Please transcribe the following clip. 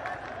you